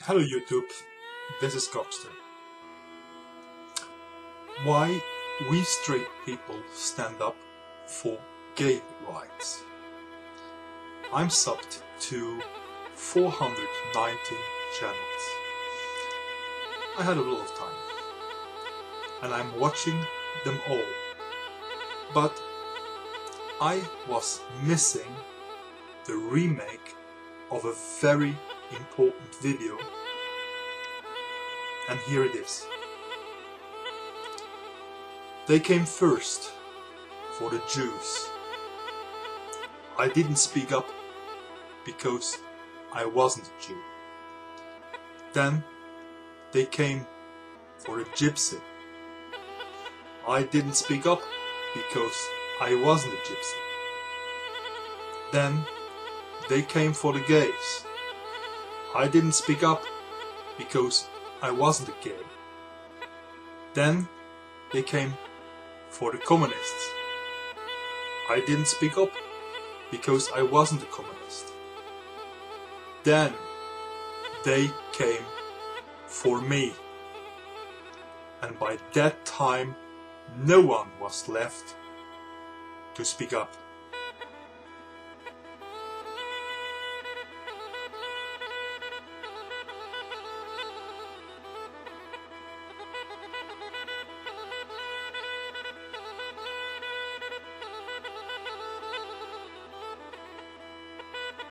Hello YouTube, this is Goxster. Why we straight people stand up for gay rights. I'm subbed to 419 channels. I had a lot of time and I'm watching them all. But I was missing the remake of a very important video and here it is. They came first for the Jews. I didn't speak up because I wasn't a Jew. Then they came for the gypsy. I didn't speak up because I wasn't a gypsy. Then they came for the gays. I didn't speak up because I wasn't a gay. Then they came for the communists. I didn't speak up because I wasn't a communist. Then they came for me. And by that time no one was left to speak up.